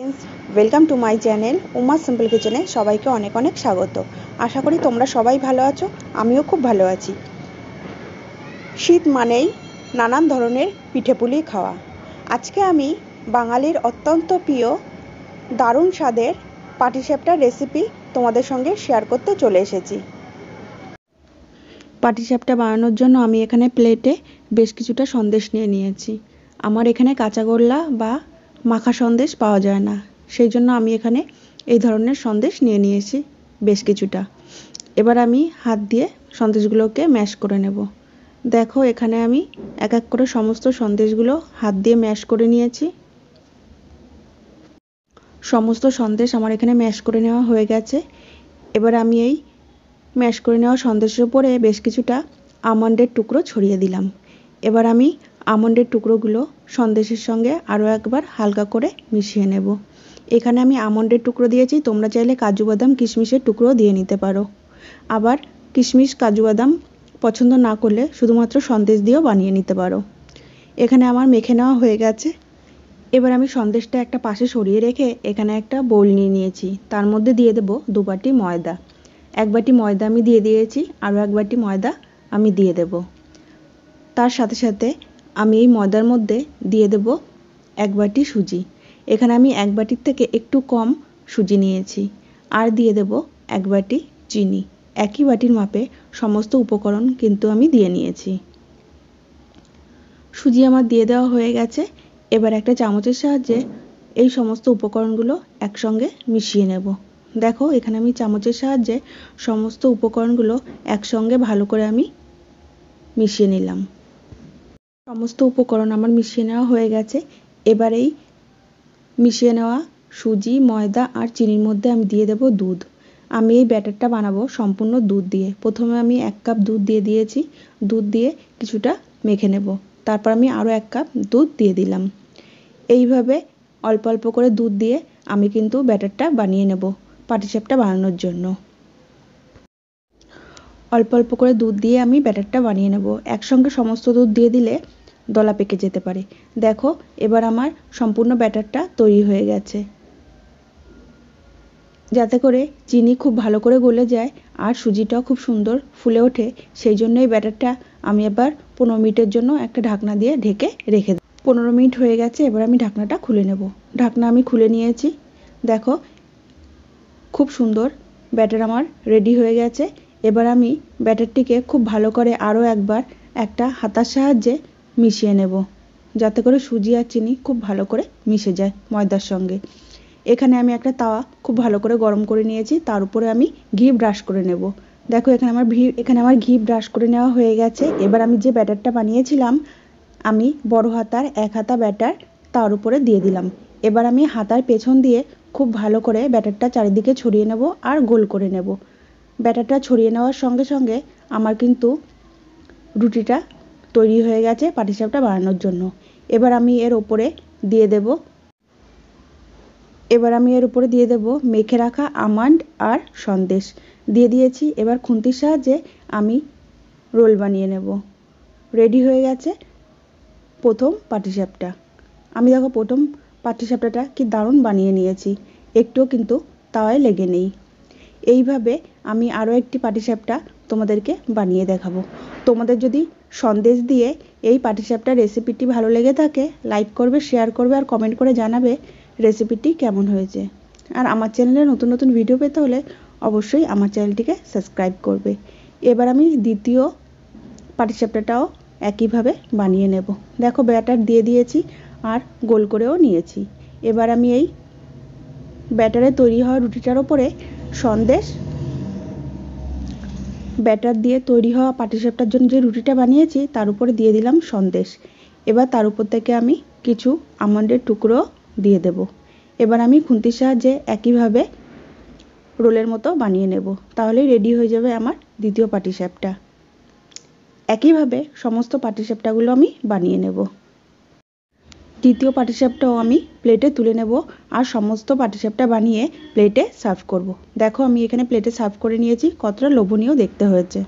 Welcome to my channel Uma simple কিচেনে সবাইকে অনেক অনেক স্বাগত। আশা করি তোমরা সবাই ভালো আছো, আমিও খুব ভালো আছি। শীত মানেই নানান ধরনের পিঠেপুলি খাওয়া। আজকে আমি বাঙালির অত্যন্ত প্রিয় দারুণ স্বাদের পাটিসাপটার রেসিপি তোমাদের সঙ্গে শেয়ার করতে চলে এসেছি। পাটিসাপটা বানানোর জন্য আমি এখানে প্লেটে বেশ কিছুটা সন্দেশ নিয়ে নিয়েছি। আমার এখানে কাঁচাগোল্লা বা মাখা সন্দেশ পাওয়া যায় না। সেই জন্য আমি এখানে এই ধরনের সন্দেশ নিয়ে নিয়েছি বেশ কিছুটা। এবার আমি হাত দিয়ে সন্দেশগুলোকে ম্যাশ করে নেব। দেখো, এখানে আমি এক এক করে সমস্ত সন্দেশগুলো হাত দিয়ে ম্যাশ করে নিয়েছি। সমস্ত সন্দেশ আমার এখানে ম্যাশ করে নেওয়া হয়ে গেছে। এবার আমি এই ম্যাশ করে নেওয়া সন্দেশের উপরে বেশ কিছুটা আমন্ডের টুকরো ছড়িয়ে দিলাম। এবার আমি আমন্ডের টুকরোগুলো সন্দেশের সঙ্গে আরও একবার হালকা করে মিশিয়ে নেব। এখানে আমি আমন্ডের টুকরো দিয়েছি, তোমরা চাইলে কাজু বাদাম, কিশমিশের টুকরো দিয়ে নিতে পারো। আবার কিশমিশ, কাজু বাদাম পছন্দ না করলে শুধুমাত্র সন্দেশ দিয়েও বানিয়ে নিতে পারো। এখানে আমার মেখে নেওয়া হয়ে গেছে। এবার আমি সন্দেশটা একটা পাশে সরিয়ে রেখে এখানে একটা বোল নিয়ে নিয়েছি। তার মধ্যে দিয়ে দেবো দু বাটি ময়দা। এক বাটি ময়দা আমি দিয়ে দিয়েছি আরও এক বাটি ময়দা আমি দিয়ে দেব। তার সাথে সাথে আমি এই ময়দার মধ্যে দিয়ে দেব এক বাটি সুজি। এখানে আমি এক বাটির থেকে একটু কম সুজি নিয়েছি। আর দিয়ে দেব এক বাটি চিনি। একই বাটির মাপে সমস্ত উপকরণ কিন্তু আমি দিয়ে নিয়েছি। সুজি আমার দিয়ে দেওয়া হয়ে গেছে। এবার একটা চামচের সাহায্যে এই সমস্ত উপকরণগুলো একসঙ্গে মিশিয়ে নেব। দেখো, এখানে আমি চামচের সাহায্যে সমস্ত উপকরণগুলো একসঙ্গে ভালো করে আমি মিশিয়ে নিলাম। সমস্ত উপকরণ আমার মিশিয়ে নেওয়া হয়ে গেছে। এবার এই মিশিয়ে নেওয়া সুজি, ময়দা আর চিনির মধ্যে আমি দিয়ে দেব দুধ। আমি এই ব্যাটারটা বানাবো সম্পূর্ণ দুধ দিয়ে। প্রথমে আমি এক কাপ দুধ দিয়ে দিয়েছি। দুধ দিয়ে কিছুটা মেখে নেব। তারপর আমি আরও এক কাপ দুধ দিয়ে দিলাম। এইভাবে অল্প অল্প করে দুধ দিয়ে আমি কিন্তু ব্যাটারটা বানিয়ে নেব পাটিসাপটা বানানোর জন্য। অল্প অল্প করে দুধ দিয়ে আমি ব্যাটারটা বানিয়ে নেব। একসঙ্গে সমস্ত দুধ দিয়ে দিলে দলা পেকে যেতে পারে। দেখো, এবার আমার সম্পূর্ণ ব্যাটারটা তৈরি হয়ে গেছে। যাতে করে চিনি খুব ভালো করে গলে যায় আর সুজিটাও খুব সুন্দর ফুলে ওঠে, সেই জন্য এই ব্যাটারটা আমি এবার পনেরো মিনিটের জন্য একটা ঢাকনা দিয়ে ঢেকে রেখে দেব। পনেরো মিনিট হয়ে গেছে, এবার আমি ঢাকনাটা খুলে নেব। ঢাকনা আমি খুলে নিয়েছি। দেখো, খুব সুন্দর ব্যাটার আমার রেডি হয়ে গেছে। এবার আমি ব্যাটারটিকে খুব ভালো করে আরও একবার একটা হাতার সাহায্যে মিশিয়ে নেব। যাতে করে সুজি আর চিনি খুব ভালো করে মিশে যায় ময়দার সঙ্গে। এখানে আমি একটা তাওয়া খুব ভালো করে গরম করে নিয়েছি। তার উপরে আমি ঘি ব্রাশ করে নেব। দেখো, এখানে আমার ঘি এখানে আমার ঘি ব্রাশ করে নেওয়া হয়ে গেছে। এবার আমি যে ব্যাটারটা বানিয়েছিলাম, আমি বড় হাতার এক হাতা ব্যাটার তার উপরে দিয়ে দিলাম। এবার আমি হাতার পেছন দিয়ে খুব ভালো করে ব্যাটারটা চারিদিকে ছড়িয়ে নেব আর গোল করে নেব। ব্যাটারটা ছড়িয়ে নেওয়ার সঙ্গে সঙ্গে আমার কিন্তু রুটিটা তৈরি হয়ে গেছে পাটিসাপটা বানানোর জন্য। এবার আমি এর ওপরে দিয়ে দেব, এবার আমি এর উপরে দিয়ে দেব মেখে রাখা আমান্ড আর সন্দেশ। দিয়ে দিয়েছি এবার খুন্তির সাহায্যে আমি রোল বানিয়ে নেব। রেডি হয়ে গেছে প্রথম পাটিসাপটা। আমি দেখো প্রথম পাটিসাপটাটা কি দারুণ বানিয়ে নিয়েছি, একটুও কিন্তু তাওয়ায় লেগে নেই। এইভাবে আমি আরও একটি পাটিসাপটা তোমাদেরকে বানিয়ে দেখাবো। তোমাদের যদি সন্দেশ দিয়ে এই পাটিসাপটার রেসিপিটি ভালো লেগে থাকে লাইক করবে শেয়ার করবে আর কমেন্ট করে জানাবে রেসিপিটি কেমন হয়েছে। আর আমার চ্যানেলে নতুন নতুন ভিডিও পেতে হলে অবশ্যই আমার চ্যানেলটিকে সাবস্ক্রাইব করবে। এবার আমি দ্বিতীয় পাটিসাপটাটাও একইভাবে বানিয়ে নেব। দেখো ব্যাটার দিয়ে দিয়েছি আর গোল করেও নিয়েছি। এবার আমি এই ব্যাটারে তৈরি হওয়া রুটিটার ওপরে সন্দেশ ব্যাটার দিয়ে তৈরি হওয়া পাটিসাপটার জন্য যে রুটিটা বানিয়েছি, তার উপরে দিয়ে দিলাম সন্দেশ। এবার তার উপর থেকে আমি কিছু আমন্ডের টুকরো দিয়ে দেব। এবার আমি খুন্তির সাহায্যে একইভাবে রোলের মতো বানিয়ে নেব। তাহলেই রেডি হয়ে যাবে আমার দ্বিতীয় পাটিসাপটা একইভাবে সমস্ত পাটিসাপটাগুলো আমি বানিয়ে নেব। দ্বিতীয় পাটিসাপটাও আমি প্লেটে তুলে নেব আর সমস্ত পাটিসাপটা বানিয়ে প্লেটে সার্ভ করব। দেখো আমি এখানে প্লেটে সার্ভ করে নিয়েছি, কতটা লোভনীয় দেখতে হয়েছে